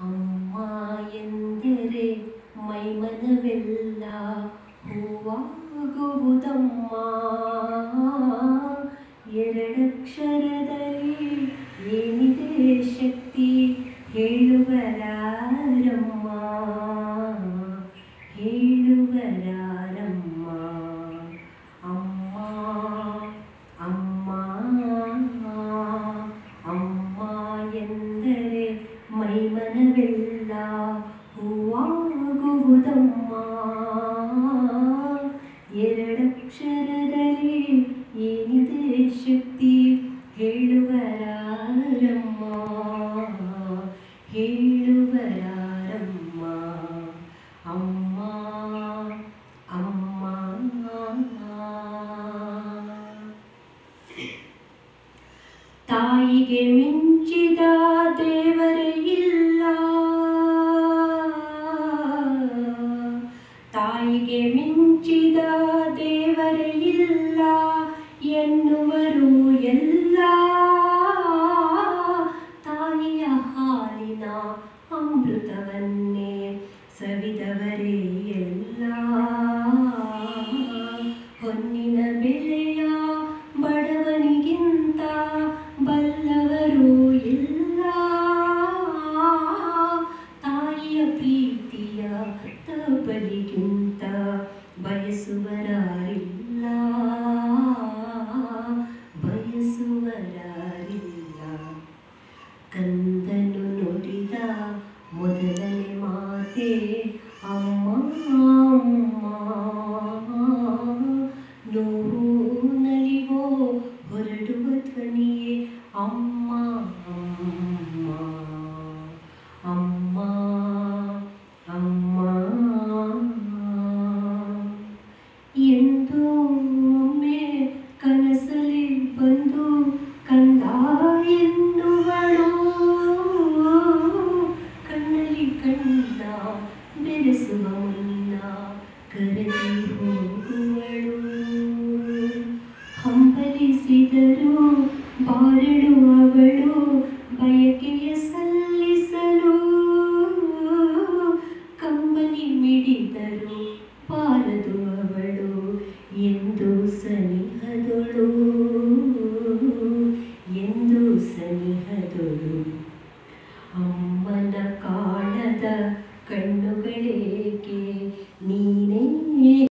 ಅಮ್ಮ ಎಂದರೆ ಮೈಮನವೆಲ್ಲ ಹೂವಾಗುವುದಮ್ಮ ಎರಡಕ್ಷರದಲ್ಲಿ ಏನಿದೆ ಶಕ್ತಿ ಹೇಳುವರಾರಮ್ಮ ಎರಡಕ್ಷರದಲ್ಲಿ ಏನಿದೆ ಶಕ್ತಿ ಹೇಳುವರಾರಮ್ಮ ಹೇಳುವರಾರಮ್ಮ ಅಮ್ಮ ಅಮ್ಮ ತಾಯಿಗೆ ಮಿಂಚಿದ ದೇವರೇ ಇಲ್ಲ ತಾಯಿಗೆ ಮಿಂಚಿದ ದೇವರೇ ಇಲ್ಲ ಎನ್ನುವರು ಎಲ್ಲ. ತಾಯಿಯ ಹಾಲಿನ ಅಮೃತವನ್ನೇ ಸವಿದವರೇ ಎಲ್ಲ. ಹೊನ್ನಿನ ಬೆಲೆಯ ಬಡವನಿಗಿಂತ ಬಲ್ಲವರು ಎಲ್ಲ. ತಾಯಿಯ ಪ್ರೀತಿಯ ತಪಲಿಗಿಂತ ಬಯಸುವರಾರಿಲ್ಲ. 嗯 ಹಂಬಲಿಸಿದರು ಬಾರಳು ಬಯಕೆಯ ಸಲ್ಲಿಸಲು. ಕಂಬನಿ ಮಿಡಿದರು ಬಾರದು